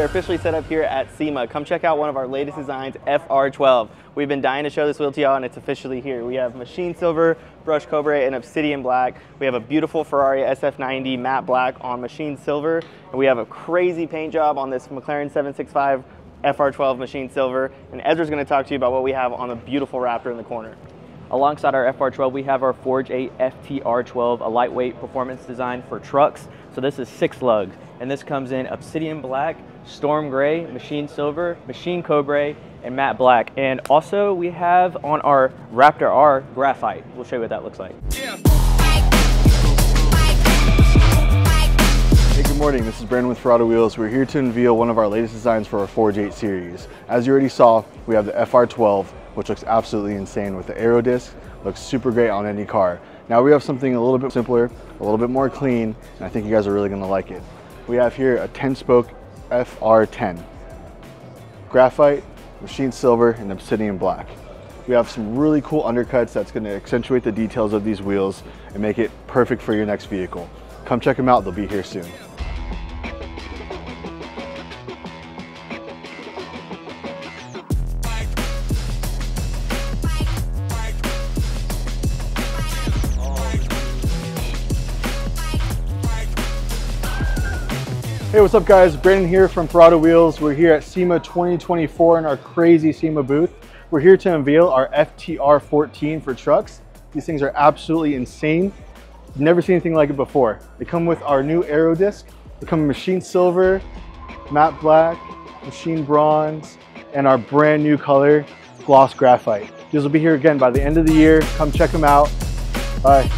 officially set up here at SEMA. Come check out one of our latest designs, FR12. We've been dying to show this wheel to y'all and it's officially here. We have machine silver, brushed cobra, and obsidian black. We have a beautiful Ferrari SF90 matte black on machine silver. And we have a crazy paint job on this McLaren 765 FR12 machine silver. And Ezra's gonna talk to you about what we have on the beautiful Raptor in the corner. Alongside our FR12, we have our Forge 8 FTR12, a lightweight performance design for trucks. So this is six lugs, and this comes in obsidian black, storm gray, machine silver, machine cobra, and matte black. And also we have on our Raptor R graphite. We'll show you what that looks like. Hey, good morning. This is Brandon with Ferrada Wheels. We're here to unveil one of our latest designs for our Forge 8 series. As you already saw, we have the FR12, which looks absolutely insane with the aero disc. Looks super great on any car. Now we have something a little bit simpler, a little bit more clean, and I think you guys are really gonna like it. We have here a 10 spoke FR10. Graphite, machine silver, and obsidian black. We have some really cool undercuts that's gonna accentuate the details of these wheels and make it perfect for your next vehicle. Come check them out, they'll be here soon. Hey, what's up guys? Brandon here from Ferrada Wheels. We're here at SEMA 2024 in our crazy SEMA booth. We're here to unveil our FTR 14 for trucks. These things are absolutely insane. Never seen anything like it before. They come with our new aero disc. They come in machine silver, matte black, machine bronze, and our brand new color, gloss graphite. These will be here again by the end of the year. Come check them out. Bye.